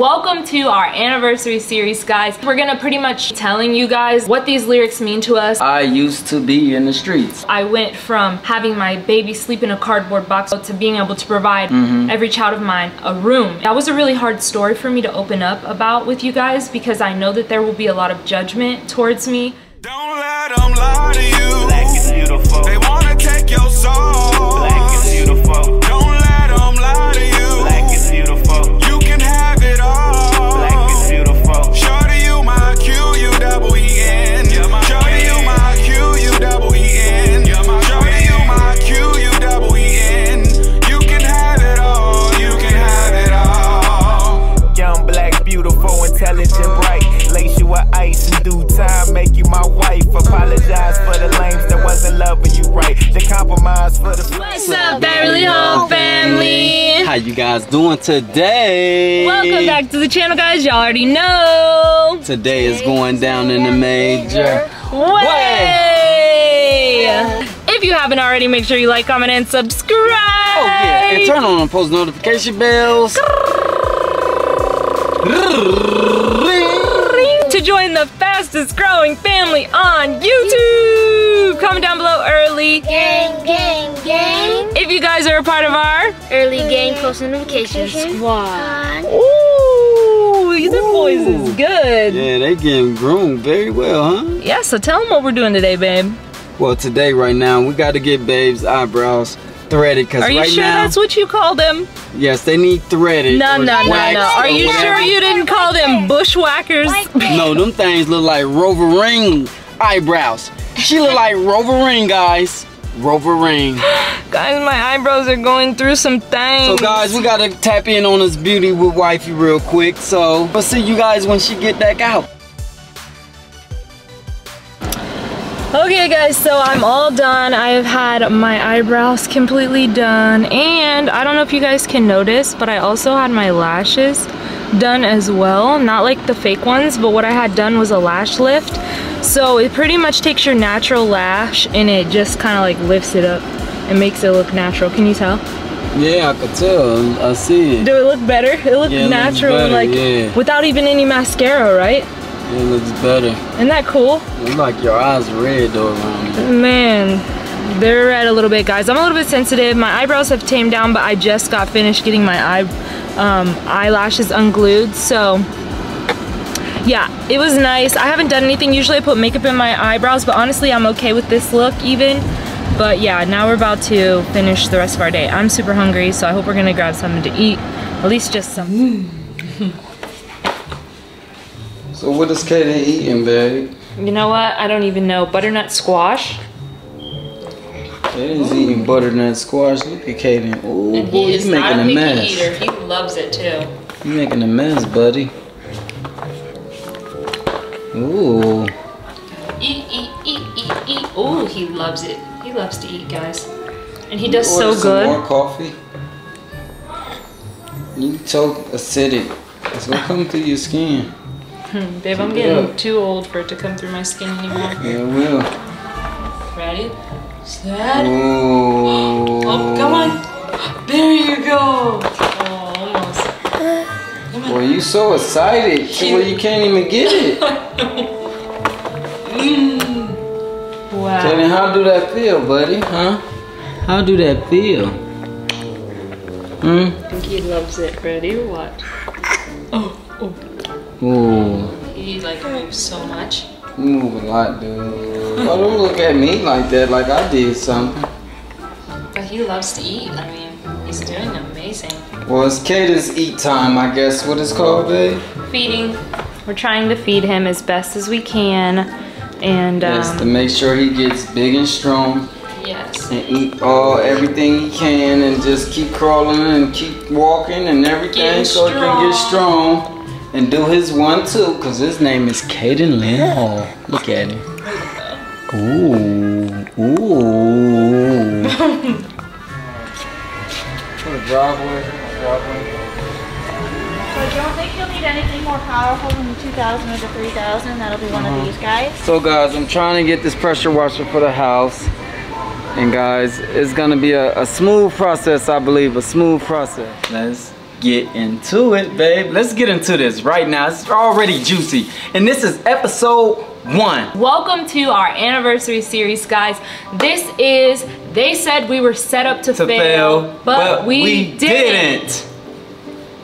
Welcome to our anniversary series, guys. We're gonna pretty much telling you guys what these lyrics mean to us. I used to be in the streets. I went from having my baby sleep in a cardboard box to being able to provide Mm-hmm. every child of mine a room. That was a really hard story for me to open up about with you guys because I know that there will be a lot of judgment towards me. Don't let them lie to you. Black is beautiful. They wanna take your soul. Black is beautiful. You guys doing today? Welcome back to the channel, guys. Y'all already know. Today is going down in the major. Way! If you haven't already, make sure you like, comment, and subscribe. Oh yeah, and turn on post notification bells. to join the fastest growing family on YouTube. Comment down below early Gang, gang, gang. if you guys are a part of our. Early gang post notifications. Squad. Ooh, the boys is good. Yeah, they getting groomed very well, huh? Yeah, so tell them what we're doing today, babe. Well, today, right now, we got to get Babe's eyebrows threaded because Are you right sure now, that's what you call them? yes, they need threaded. No, or no, no, no. Are you whatever. sure you didn't call them bushwhackers? No, them things look like Rover Ring eyebrows. She look like Rover Ring, guys. Rover Ring. Guys, my eyebrows are going through some things. So guys, we gotta tap in on this beauty with wifey real quick. So we'll see you guys when she get back out. Okay guys, so I'm all done. I have had my eyebrows completely done and I don't know if you guys can notice, but I also had my lashes done as well. Not like the fake ones, but what I had done was a lash lift. So it pretty much takes your natural lash and it just kind of like lifts it up and makes it look natural. Can you tell? Yeah, I could tell. I see it. Do it look better? It looked Yeah, it looks natural better, like yeah. without even any mascara, right? It looks better. Isn't that cool? It's like your eyes red though. Man, they're red a little bit, guys. I'm a little bit sensitive. My eyebrows have tamed down, but I just got finished getting my eye, um, eyelashes unglued. So, yeah, it was nice. I haven't done anything. Usually I put makeup in my eyebrows, but honestly, I'm okay with this look even. But yeah, now we're about to finish the rest of our day. I'm super hungry, so I hope we're gonna grab something to eat. At least just some. So what is Kaden eating, babe? You know what? I don't even know. Butternut squash. Kaden's eating butternut squash. Look at Kaden. Oh, boy, he's making a mess. He loves it too. You making a mess, buddy. Ooh. Eat, eat, eat, eat, eat. Oh, he loves it. He loves to eat, guys. And he does so some good. More coffee. You so acidic. It's gonna come through your skin. Hmm, babe, I'm getting too old for it to come through my skin anymore. Yeah, it will. Ready? Set. Ooh. Oh, come on. There you go. Almost. Boy, you so excited. Well, you can't even get it. Wow. Kaden, how do that feel, buddy? Huh? How do that feel? Hmm? I think he loves it. Ready? Watch. Oh, oh. Ooh. He like moves so much. You move a lot, dude. Oh, don't look at me like that, like I did something. But he loves to eat. I mean, he's doing amazing. Well, it's Kaden's eat time, I guess. What it's called, babe? Feeding. We're trying to feed him as best as we can. And, Yes, to um, make sure he gets big and strong yes. and eat all everything he can and just keep crawling and keep walking and everything Getting so he can get strong and do his one too because his name is Caden Lynn Hall. Look at him. Ooh, ooh. For the driveway, driveway. So you don't think you'll need anything more powerful than the 2000 or the 3000? That'll be one of uh-huh. these guys. So guys, I'm trying to get this pressure washer for the house. And guys, it's gonna be a, a smooth process, I believe, a smooth process. Let's get into it, babe. Let's get into this right now. It's already juicy. And this is episode one. Welcome to our anniversary series, guys. This is They Said We Were Set Up to, To fail, fail, but, we, didn't.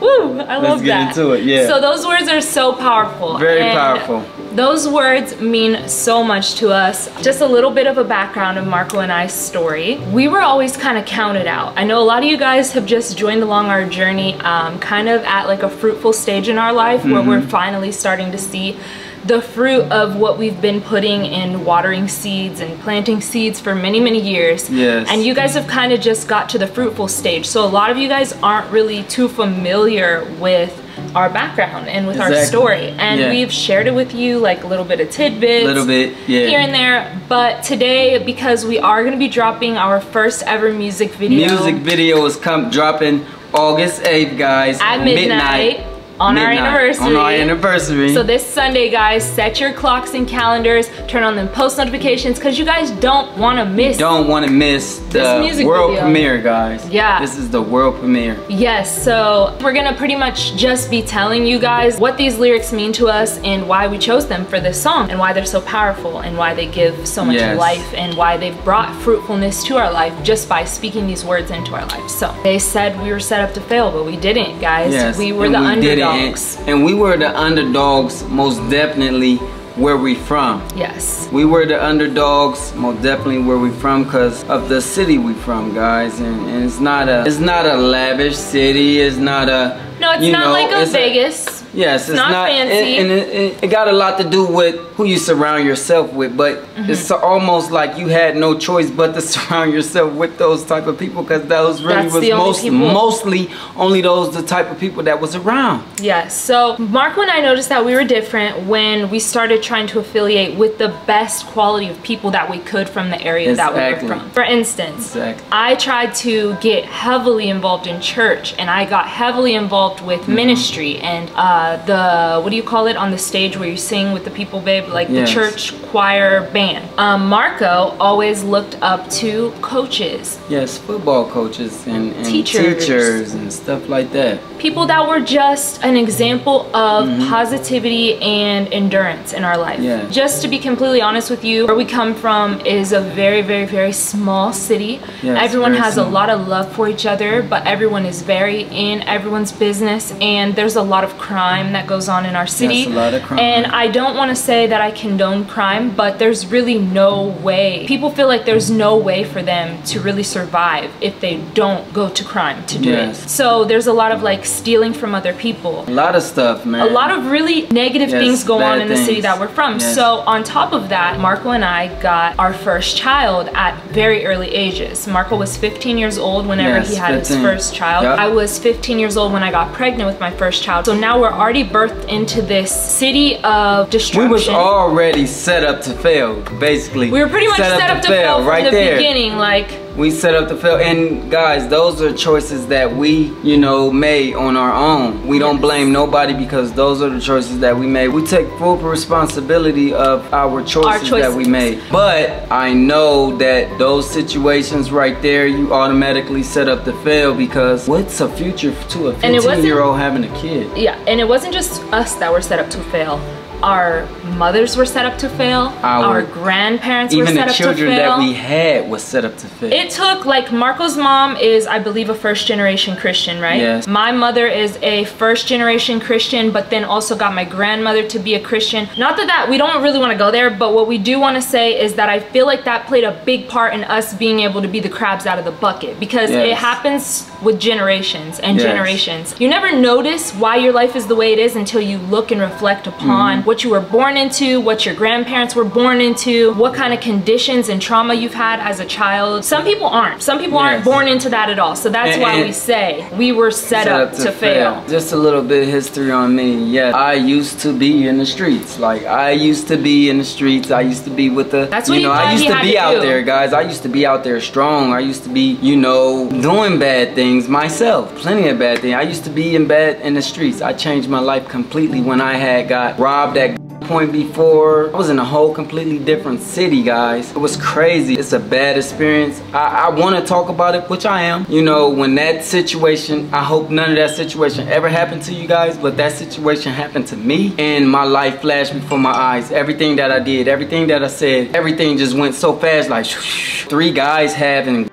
Woo, I love that. Let's get into it, yeah. So those words are so powerful. Very powerful. Those words mean so much to us. Just a little bit of a background of Marco and I's story. We were always kind of counted out. I know a lot of you guys have just joined along our journey, um, kind of at like a fruitful stage in our life where Mm-hmm. we're finally starting to see the fruit of what we've been putting in watering seeds and planting seeds for many, many years. Yes. And you guys have kind of just got to the fruitful stage. So a lot of you guys aren't really too familiar with our background and with our Exactly. story. And Yeah. we've shared it with you like a little bit of tidbits. Little bit, yeah. Here and there. But today, because we are going to be dropping our first ever music video. Music video is come dropping August 8th, guys. At midnight, on our anniversary. On our anniversary. So this Sunday, guys, set your clocks and calendars, turn on them post notifications, because you guys don't want to miss don't want to miss the music world video. premiere, guys. Yeah. This is the world premiere. Yes, so we're gonna pretty much just be telling you guys what these lyrics mean to us and why we chose them for this song and why they're so powerful and why they give so much Yes. life and why they've brought fruitfulness to our life just by speaking these words into our life. So they said we were set up to fail, but we didn't, guys. Yes. We were the we it, underdogs. And, and we were the underdogs, most definitely where we from. Yes. We were the underdogs, most definitely where we from, cause of the city we from, guys. And, and it's not a, it's not a lavish city. It's not a, No, it's not know, like a Vegas. Yes, it's, not not, fancy. and, it, it, it got a lot to do with who you surround yourself with. But Mm-hmm. it's almost like you had no choice but to surround yourself with those type of people, because those really That's was the only most, mostly only those the type of people that was around. Yes. So Marco and I noticed that we were different when we started trying to affiliate with the best quality of people that we could from the area that we were from. For instance, Exactly. I tried to get heavily involved in church and I got heavily involved with Mm-hmm. ministry and uh, the what do you call it on the stage where you sing with the people, babe? Like Yes. the church choir band. Um, Marco always looked up to coaches, Yes, football coaches and, and Teachers. teachers and stuff like that. people that were just an example of positivity and endurance in our life. Yeah. Just to be completely honest with you, where we come from is a very, very, very small city. Yes, everyone has small. a lot of love for each other, but everyone is very in everyone's business, and there's a lot of crime that goes on in our city. Yes, a lot of crime. And I don't want to say that I condone crime, but there's really no way. People feel like there's no way for them to really survive if they don't go to crime to do Yes. it. So there's a lot of like stealing from other people. A lot of stuff, man. A lot of really negative Yes, things go on in the city that we're from. Yes. So on top of that, Marco and I got our first child at very early ages. Marco was 15 years old whenever he had his first child. Yep. I was 15 years old when I got pregnant with my first child. So now we're already birthed into this city of destruction. we was already set up to fail, basically. We were pretty much set, up, to fail, from right the there. beginning. Like We set up to fail, and guys, those are choices that we, you know, made on our own. We don't blame nobody because those are the choices that we made. We take full responsibility of our choices, that we made. But I know that those situations right there, you automatically set up to fail because what's a future to a And it 15 year old having a kid? Yeah, and it wasn't just us that were set up to fail. Our mothers were set up to fail. Our- Our, grandparents were Even set the up to children fail. that we had was set up to fail. it took like Marco's mom is, I believe, a first generation Christian, right? Yes. My mother is a first generation Christian, but then also got my grandmother to be a Christian. Not that that we don't really want to go there, but what we do want to say is that I feel like that played a big part in us being able to be the crabs out of the bucket because it happens with generations and Yes. generations. You never notice why your life is the way it is until you look and reflect upon Mm-hmm. what you were born into, what your grandparents were born into, what kind of conditions and trauma you've had as a child. Some people aren't. Some people aren't born into that at all. So that's And- why and- we say we were set, up, to, fail. Just a little bit of history on me. Yes, I used to be in the streets. Like I used to be in the streets. I used to be with the. That's what you know. I used to be to out do. there, guys. I used to be out there strong. I used to be, you know, doing bad things myself. Plenty of bad things. I used to be in bad in the streets. I changed my life completely when I had got robbed at point before. I was in a whole completely different city, guys. It was crazy. It's a bad experience. I, I want to talk about it, which I am. You know, when that situation, I hope none of that situation ever happened to you guys, but that situation happened to me and my life flashed before my eyes. Everything that I did, everything that I said, everything just went so fast like three guys having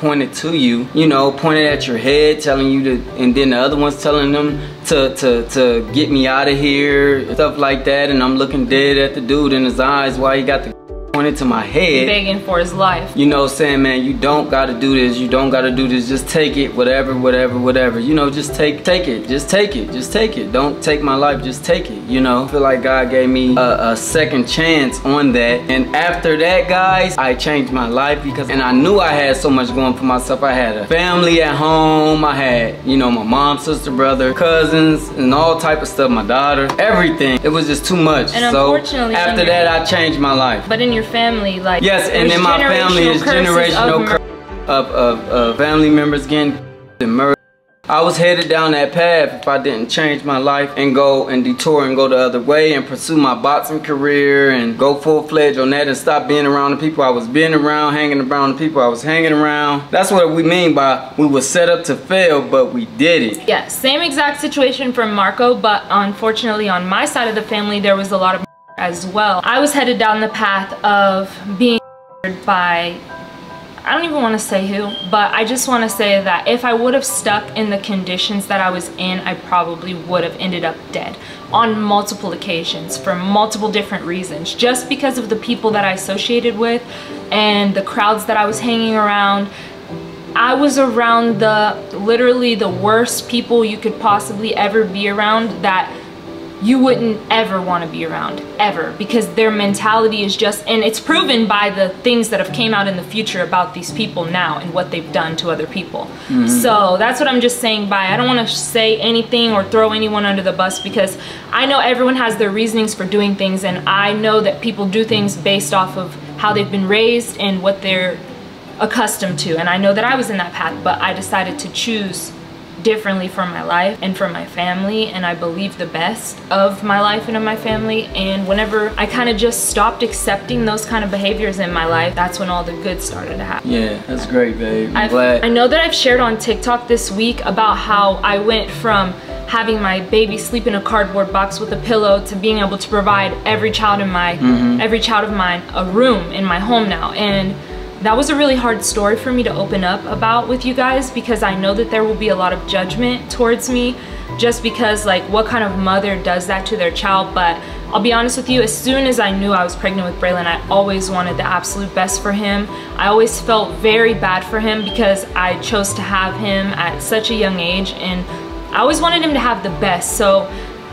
pointed to you, you know, pointed at your head, telling you to, and then the other one's telling them to, to, to get me out of here, stuff like that. And I'm looking dead at the dude in his eyes while he got the pointed to my head. Begging for his life. You know, saying, man, you don't gotta do this, you don't gotta do this, just take it, whatever, whatever, whatever. You know, just take take it, just take it, just take it. Don't take my life, just take it, you know. I feel like God gave me a, a second chance on that. And after that, guys, I changed my life because, and I knew I had so much going for myself. I had a family at home, I had, you know, my mom, sister, brother, cousins, and all type of stuff, my daughter, everything. It was just too much. And so unfortunately, after that, I changed my life. But in your family, like Yes, and there's in my family is generational of curse of, of, of family members getting murdered. I was headed down that path if I didn't change my life and go and detour and go the other way and pursue my boxing career and go full fledged on that and stop being around the people I was being around, hanging around the people I was hanging around. That's what we mean by we were set up to fail, but we did it. Yeah, same exact situation for Marco, but unfortunately on my side of the family there was a lot of as well. I was headed down the path of being by I don't even want to say who, but I just want to say that if I would have stuck in the conditions that I was in, I probably would have ended up dead on multiple occasions for multiple different reasons. Just because of the people that I associated with and the crowds that I was hanging around. I was around the literally the worst people you could possibly ever be around that you wouldn't ever want to be around ever because their mentality is just and it's proven by the things that have came out in the future about these people now and what they've done to other people. Mm-hmm. So that's what i'm just saying by i don't want to say anything or throw anyone under the bus because i know everyone has their reasonings for doing things and i know that people do things based off of how they've been raised and what they're accustomed to. And i know that i was in that path but i decided to choose differently for my life and for my family and I believe the best of my life and of my family and whenever I kind of just stopped accepting those kind of behaviors in my life that's when all the good started to happen. Yeah, that's great, babe. I'm I've- glad. I know that I've shared on TikTok this week about how I went from having my baby sleep in a cardboard box with a pillow to being able to provide every child in my Mm-hmm. every child of mine a room in my home now and that was a really hard story for me to open up about with you guys because I know that there will be a lot of judgment towards me just because like what kind of mother does that to their child? But I'll be honest with you as soon as I knew I was pregnant with Braylon I always wanted the absolute best for him. I always felt very bad for him because I chose to have him at such a young age and I always wanted him to have the best. So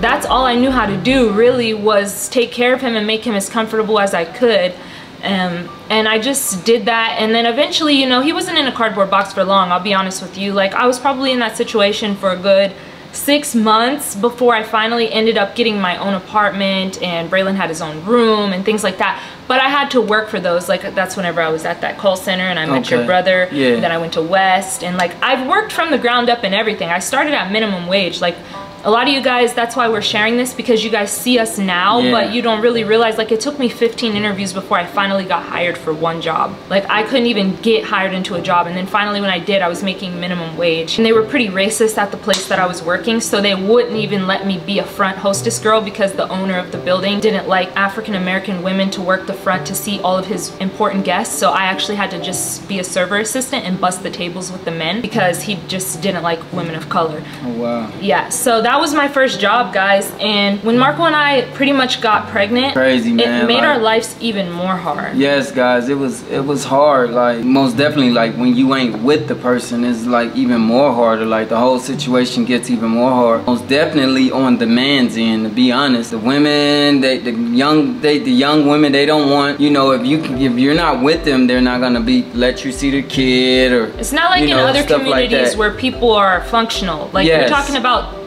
that's all I knew how to do really was take care of him and make him as comfortable as I could um, and I just did that and then eventually you know he wasn't in a cardboard box for long I'll be honest with you. Like I was probably in that situation for a good six months before I finally ended up getting my own apartment and Braylon had his own room and things like that but I had to work for those like that's whenever I was at that call center and I met your brother Yeah. then I went to West and like I've worked from the ground up and everything. I started at minimum wage. Like a lot of you guys that's why we're sharing this because you guys see us now Yeah. but you don't really realize like it took me 15 interviews before I finally got hired for one job. Like I couldn't even get hired into a job and then finally when I did I was making minimum wage. And they were pretty racist at the place that I was working so they wouldn't even let me be a front hostess girl because the owner of the building didn't like African American women to work the front to see all of his important guests so I actually had to just be a server assistant and bust the tables with the men because he just didn't like women of color oh, wow. yeah, so that was my first job, guys. And when Marco and I pretty much got pregnant, Crazy, man, it made like- our lives even more hard. Yes, guys, it was it was hard. Like most definitely, like when you ain't with the person, it's like even more harder. Like the whole situation gets even more hard. Most definitely on the man's end. To be honest, the women, they the young, they the young women, they don't want. You know, if you if you're not with them, they're not gonna be let you see the kid or. It's not like you in know, other stuff like communities where people are functional. Like Yes. we're talking about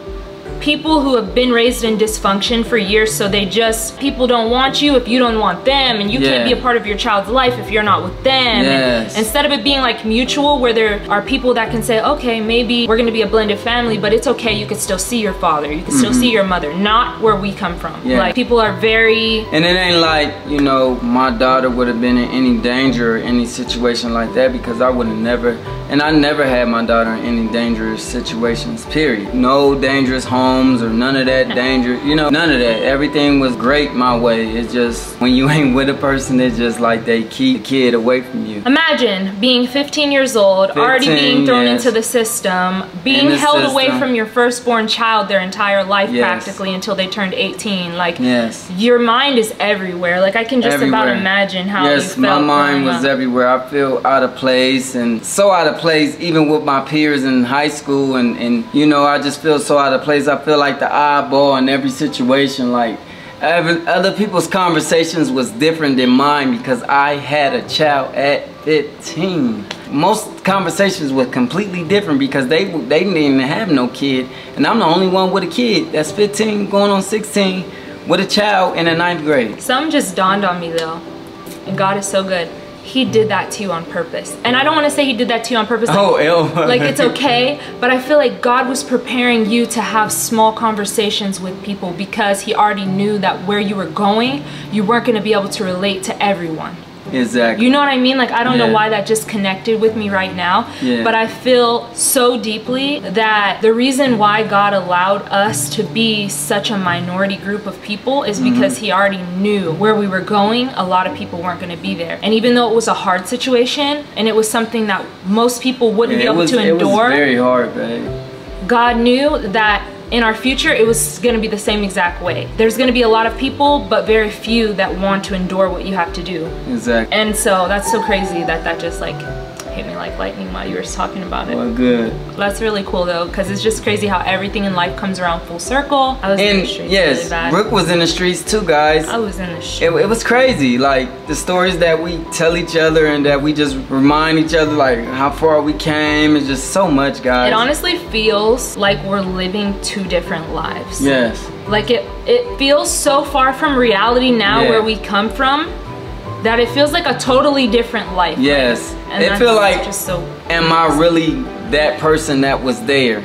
people who have been raised in dysfunction for years, so they just people don't want you if you don't want them, and you can't be a part of your child's life if you're not with them. Yes. instead of it being like mutual, where there are people that can say, okay, maybe we're gonna be a blended family, but it's okay. You can still see your father, you can still see your mother, not where we come from. Mm-hmm. Yeah. Like people are very And it ain't like, you know, my daughter would have been in any danger or any situation like that because I would have never, and I never had my daughter in any dangerous situations, period. No dangerous homes or none of that danger, you know, none of that. Everything was great my way. It's just when you ain't with a person, it's just like they keep the kid away from you. Imagine being 15 years old, already being thrown yes. into the system, being the held away from your firstborn child their entire life Yes. practically until they turned 18. Like, Yes. your mind is everywhere. Like, I can just about imagine how yes, my mind was up. everywhere. I feel out of place and so out of place even with my peers in high school and, and you know, I just feel so out of place. I feel like the oddball in every situation. Like every, other people's conversations was different than mine because I had a child at 15. Most conversations were completely different because they they didn't even have no kid, and I'm the only one with a kid that's 15, going on 16, with a child in the ninth grade. Some just dawned on me though, and God is so good. He did that to you on purpose. And I don't want to say he did that to you on purpose. Like, Oh, ew. like it's okay, but I feel like God was preparing you to have small conversations with people because he already knew that where you were going, you weren't going to be able to relate to everyone. Exactly. You know what I mean? Like I don't know why that just connected with me right now, Yeah. but I feel so deeply that the reason why God allowed us to be such a minority group of people is Mm-hmm. because he already knew where we were going, a lot of people weren't going to be there. And even though it was a hard situation and it was something that most people wouldn't Yeah, be able was, to it was endure, very hard, babe. God knew that in our future it was going to be the same exact way. There's going to be a lot of people, but very few that want to endure what you have to do. Exactly. And so that's so crazy that that just like hit me like lightning while you were talking about it. Well, good. That's really cool though, because it's just crazy how everything in life comes around full circle. I was in And the streets yes, really. Brooke was in the streets too, guys. I was in the It, streets. it was crazy. Like the stories that we tell each other and that we just remind each other, like how far we came. It's just so much, guys. It honestly feels like we're living two different lives. Yes. Like it, it feels so far from reality now Yeah. where we come from that it feels like a totally different life. Yes. And it that's feel like just so am I really that person that was there?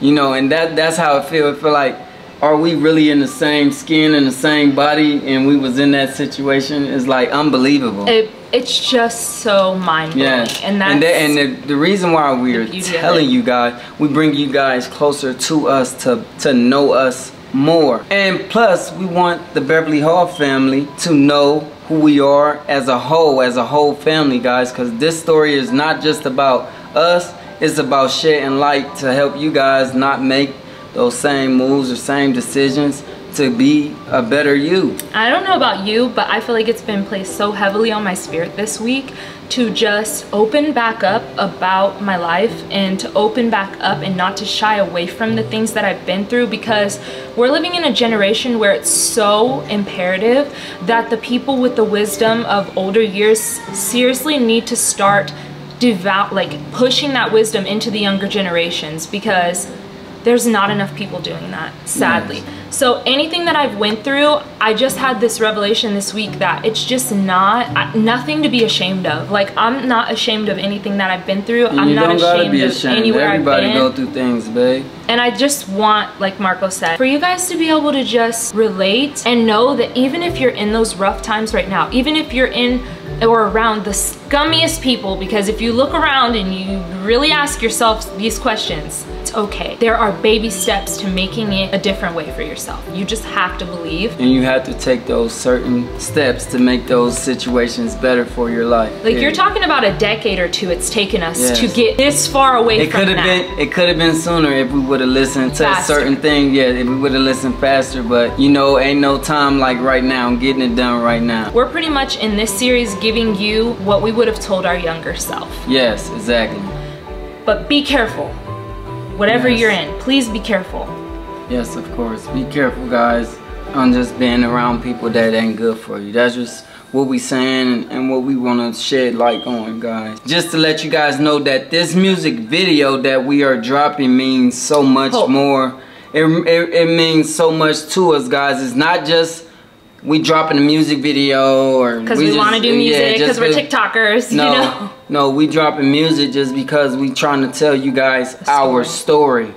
You know, and that that's how it feel. It feel like are we really in the same skin and the same body and we was in that situation? It's like unbelievable. it, it's just so mind blowing. Yes, And that's and, that, and the, the reason why we are telling you guys, we bring you guys closer to us to to know us more, and plus we want the Beverly Hall family to know who we are as a whole, as a whole family, guys. Because this story is not just about us; it's about shedding light to help you guys not make those same moves or same decisions to be a better you. I don't know about you, but I feel like it's been placed so heavily on my spirit this week to just open back up about my life and to open back up and not to shy away from the things that I've been through because we're living in a generation where it's so imperative that the people with the wisdom of older years seriously need to start devout like pushing that wisdom into the younger generations because there's not enough people doing that sadly Yes. So anything that i've went through i just had this revelation this week that it's just not nothing to be ashamed of like i'm not ashamed of anything that i've been through And i'm not ashamed be of ashamed. anywhere Everybody i've been go through things, babe. and I just want, like Marco said, for you guys to be able to just relate and know that even if you're in those rough times right now, even if you're in or around the scummiest people, because if you look around and you really ask yourself these questions, it's okay. There are baby steps to making it a different way for yourself. You just have to believe. and you have to take those certain steps to make those situations better for your life. Like you're talking about a decade or two it's taken us Yes. to get this far away It from could have been it could have been sooner if we would have listened to Faster. a certain thing. Yeah, if we would have listened faster. But you know, ain't no time like right now. I'm getting it done right now. We're pretty much in this series giving you what we would have told our younger self. Yes, exactly. But be careful. Whatever Yes. you're in, please be careful. Yes, of course. Be careful, guys. On just being around people that ain't good for you. That's just what we saying and, and what we want to shed light on, guys. Just to let you guys know that this music video that we are dropping means so much Hope. more it, it, it means so much to us, guys. It's not just we dropping a music video or Because we, just- want to do music, because we're TikTokers, No, you know? no, we dropping music just because we trying to tell you guys our story.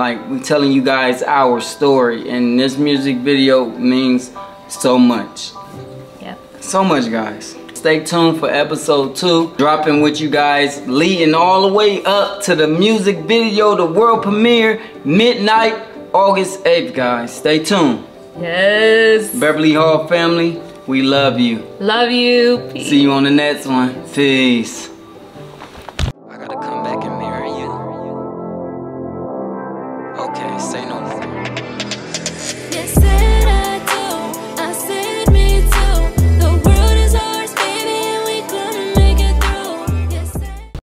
Like we telling you guys our story, and this music video means so much, Yeah. so much, guys. Stay tuned for episode two, dropping with you guys, leading all the way up to the music video, the world premiere, midnight, August 8th, guys. Stay tuned. Yes. Beverly Hall family, we love you. Love you. Peace. See you on the next one. Peace.